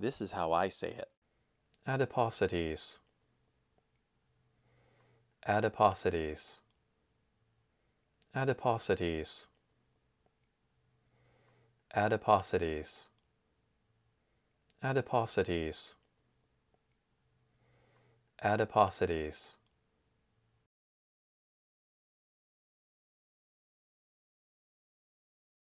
This is how I say it. Adiposities. Adiposities. Adiposities. Adiposities. Adiposities. Adiposities.